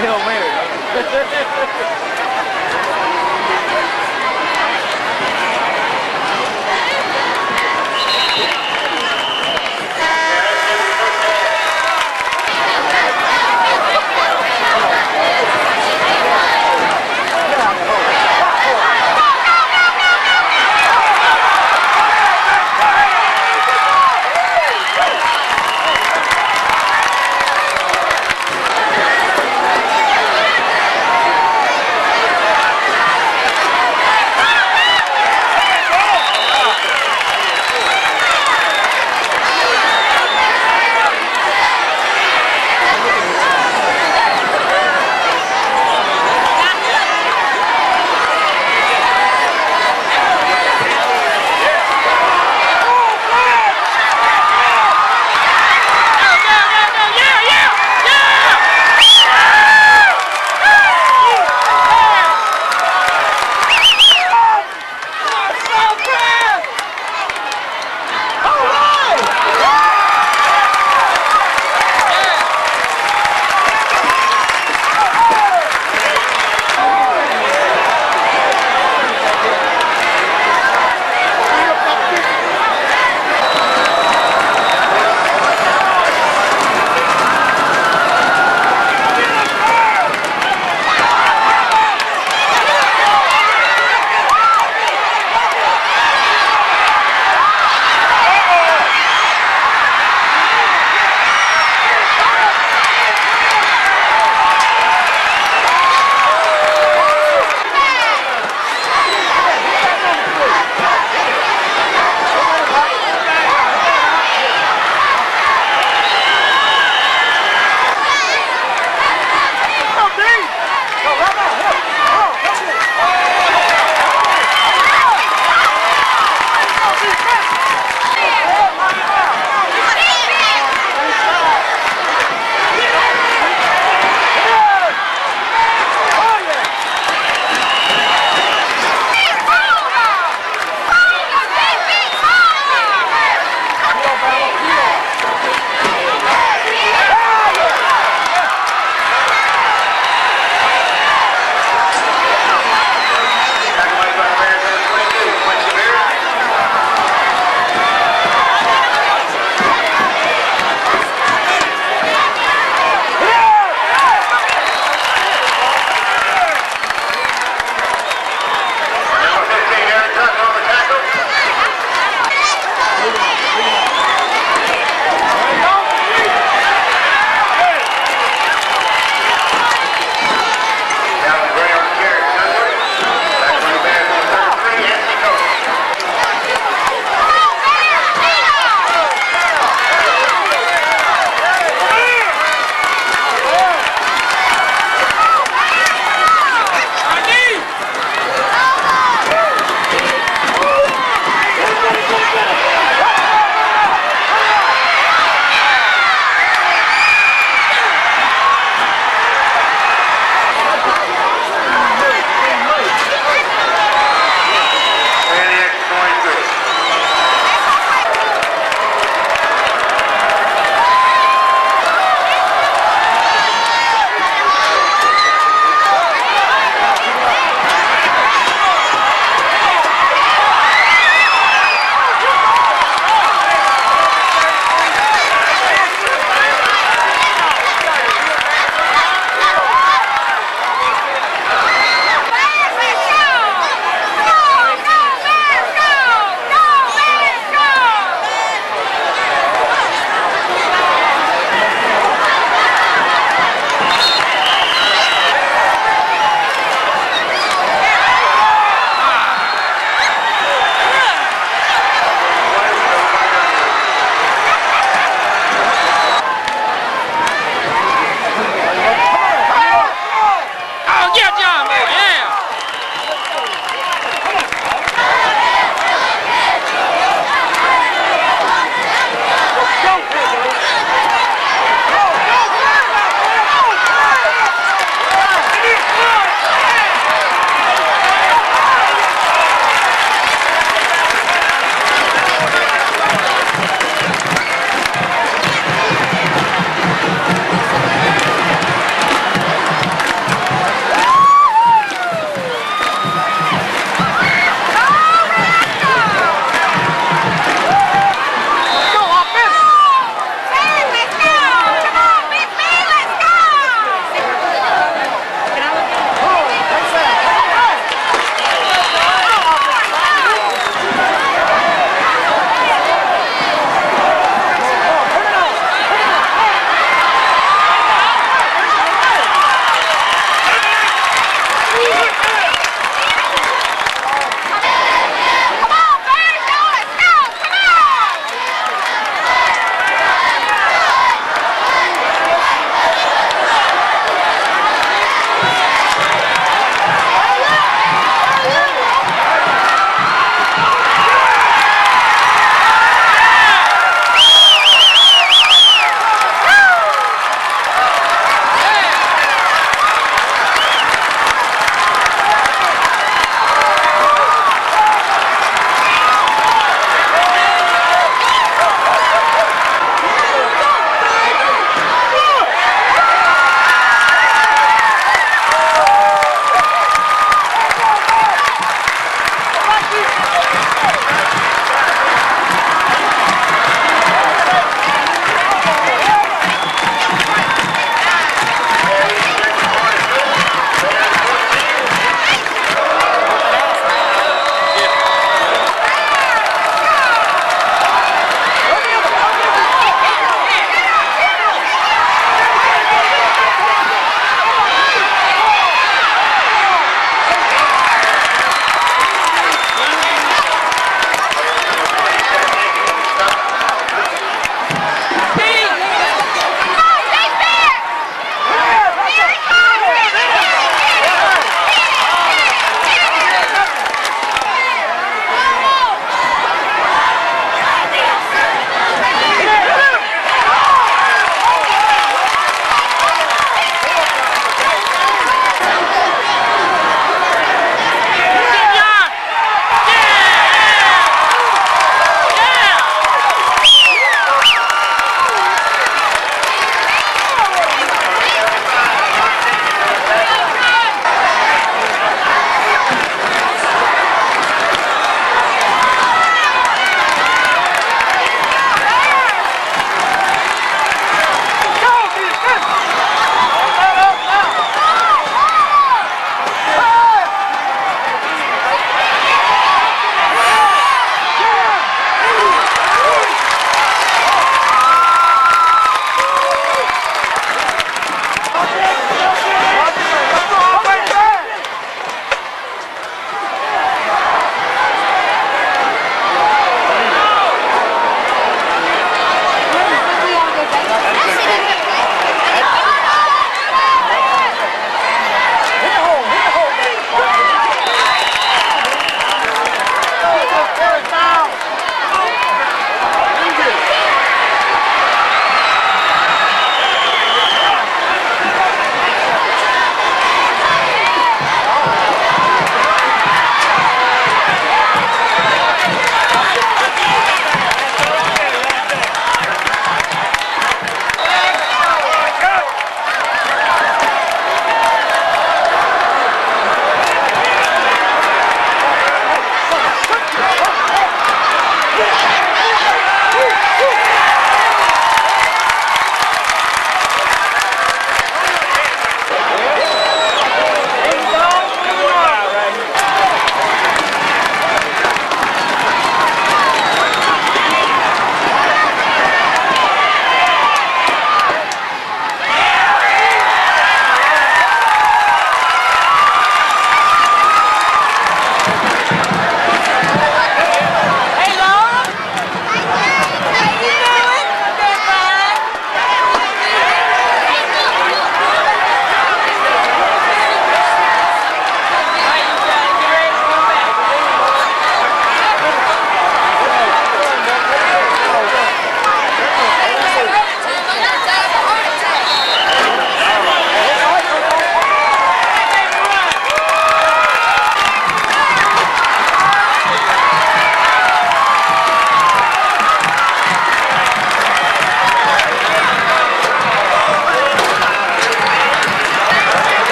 Hail Mary.